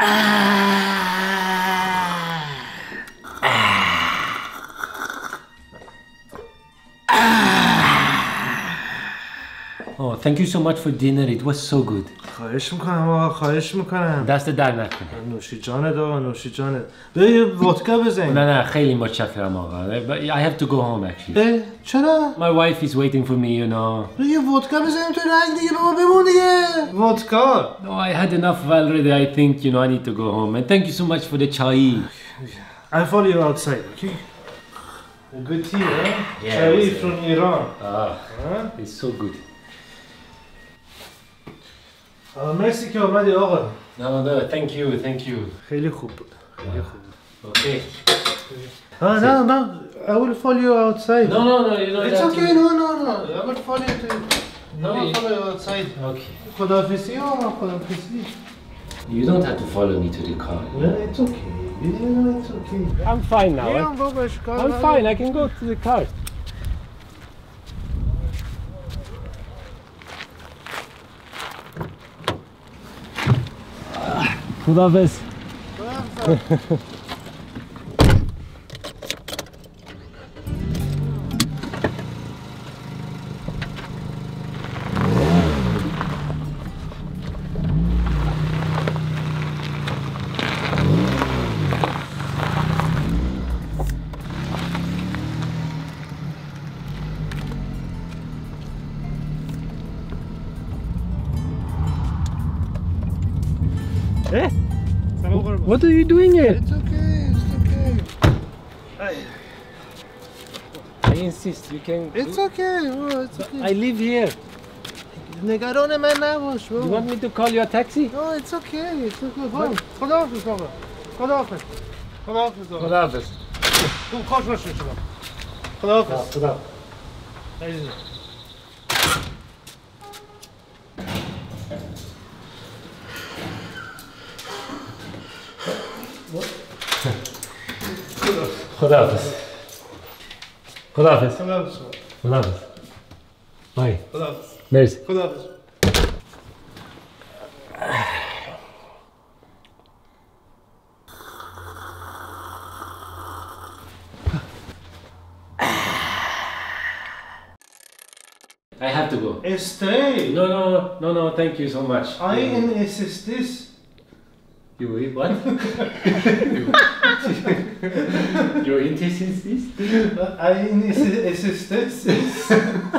ah. Oh, thank you so much for dinner. It was so good. خواهش میکنم آقا خواهش میکنم دست در نکنه. نوشی جانت آقا نوشی جانت بیا یه ودکا بزنیم نه نه خیلی متشکرم آقا. But I have to go home actually. اه، چرا؟ My wife is waiting for me, you know. بیا یه ودکا بزنیم تو رنگ دیگه بابا بمون دیگه ودکا No, I had enough already. I think, you know, I need to go home. And thank you so much for the chai. I follow you outside okay A good tea huh? Yeah, Chai it's, uh, from Iran Ah, huh? it's so good. آه، مرسی که آمدی آقا No, no, thank you, thank you. خیلی خوب بود خیلی خوب بود Okay. آه نه نه I will follow you outside No, no, no, you know It's that okay, you- no, no, no. I will follow you to... No, I will you- follow you outside. Okay. خداحافظی آقا خداحافظی You don't have to follow me to the car. No, it's okay. Yeah, no, it's okay. I'm fine now. بیام بابا اشکال I'm نداره. fine. I can go to the car. Hudafes. Hudafes. Eh? سلام قربان. What are you doing here? It's okay, it's okay. I insist. You can. It's okay, oh, it's okay. I live here. نگران من نباش You بابا. want me to call you a taxi? No, it's okay, it's okay. خدا- خداحافظ آقا. خداحافظ. خداحافظ آقا. خداحافظ. خوب خوش باشه شما. خداحافظ. خدا. عزیزم. Χωράφες. Χωράφες. Χωράφες. Πάει. Χωράφες. Μέρση. Χωράφες. I have to go. Stay. No, no, no, no. Thank you so much. I am um, insist this. You eat what? Your interest in this? I insist this.